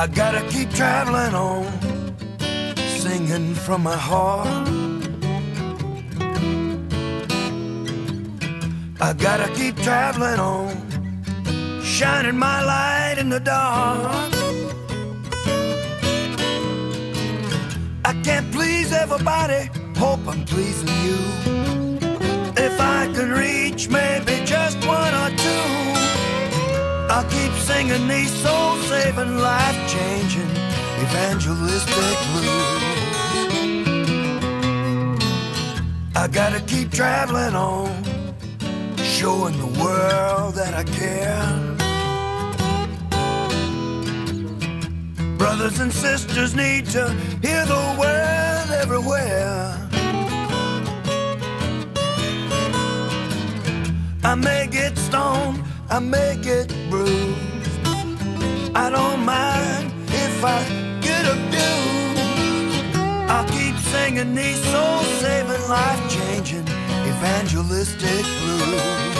I gotta keep traveling on, singing from my heart. I gotta keep traveling on, shining my light in the dark. I can't please everybody, hope I'm pleasing you. If I could reach maybe just one or two, I'll keep singing these soul saving, life changing, evangelistic blues. I gotta keep traveling on, showing the world that I care. Brothers and sisters need to hear the word everywhere. I may get stoned, I may get bruised. I don't mind if I get abused. I'll keep singing these soul saving, life changing, evangelistic blues.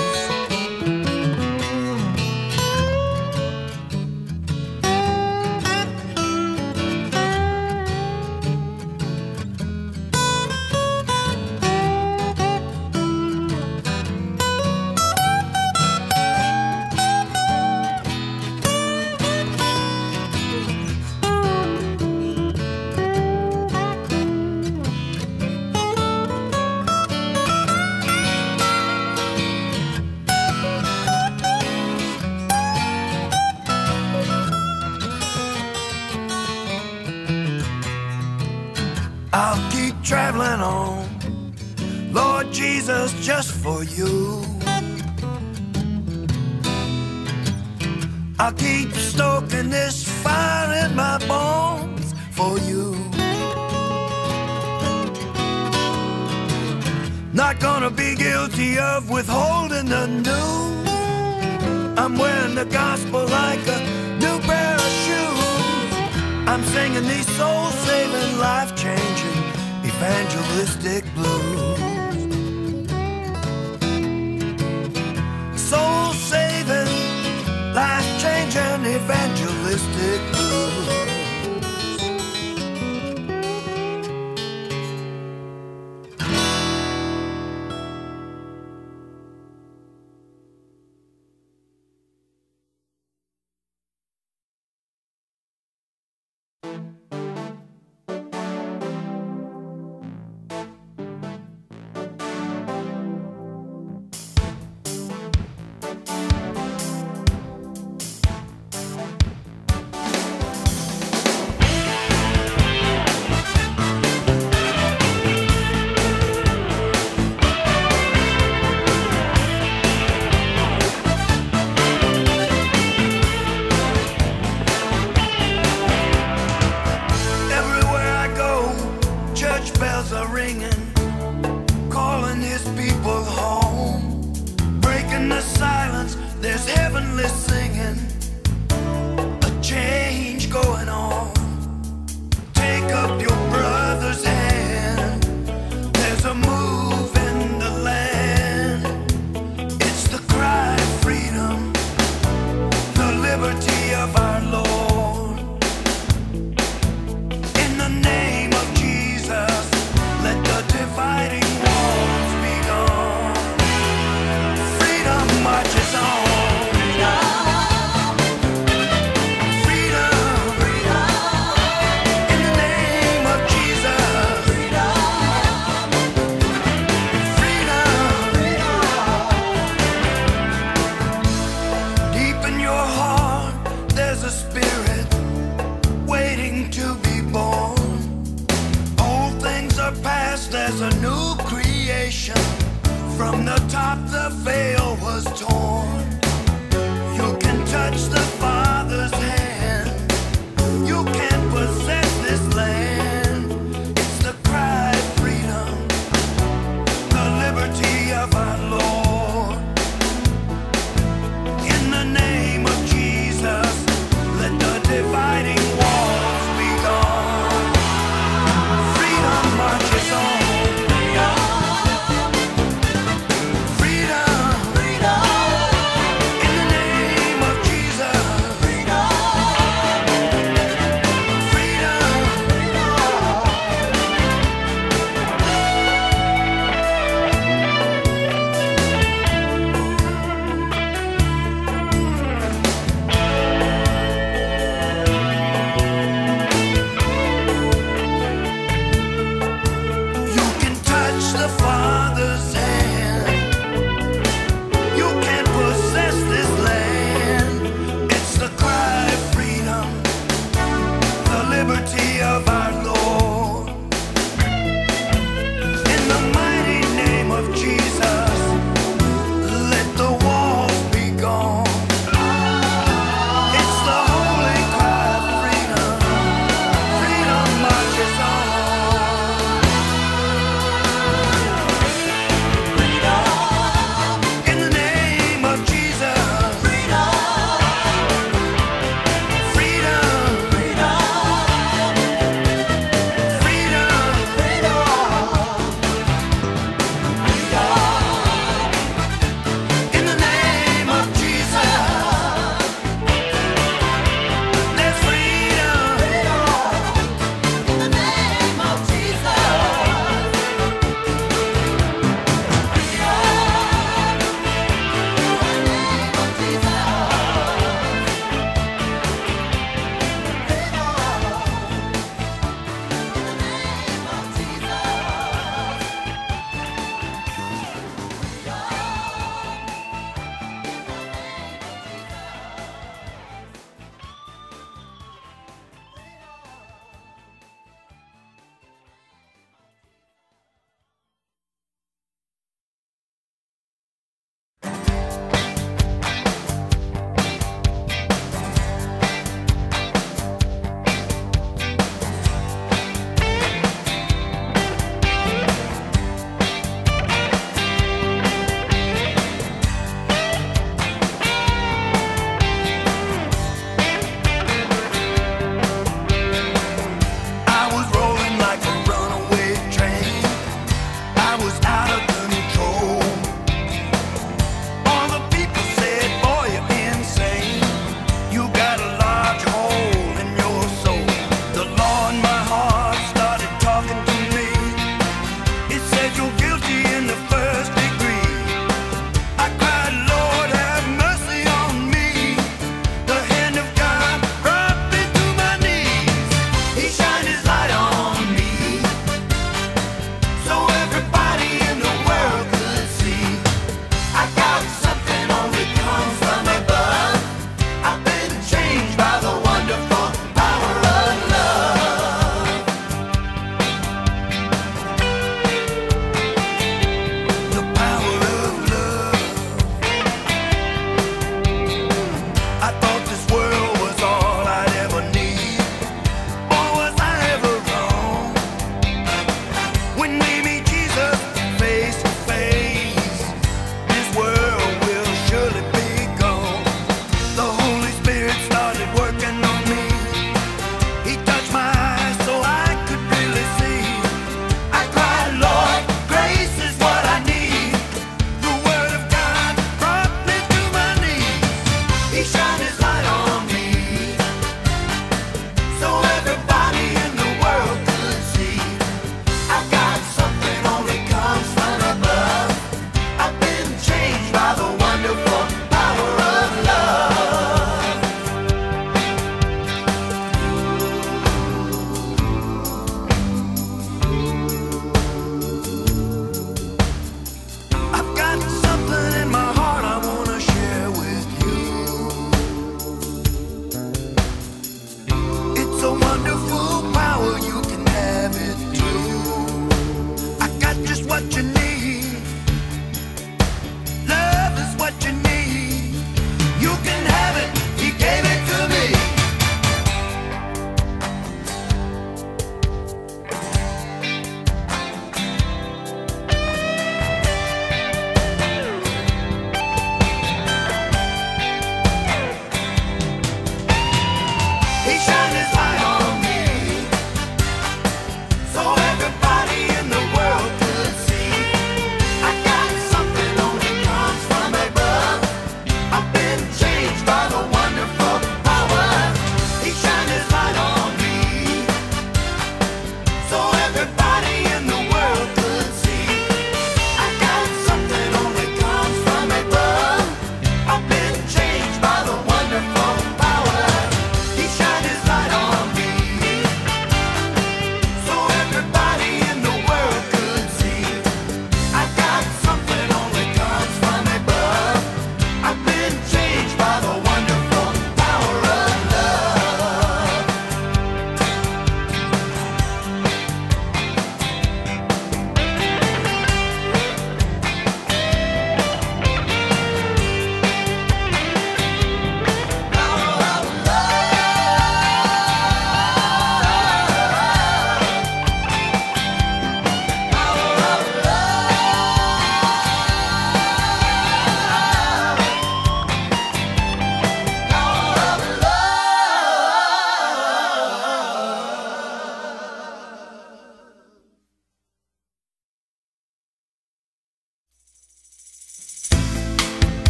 Just for you. I'll keep stoking this fire in my bones for you. Not gonna be guilty of withholding the news. I'm wearing the gospel like a new pair of shoes. I'm singing these soul saving, life changing, evangelistic blues. Life changing, evangelistic blues.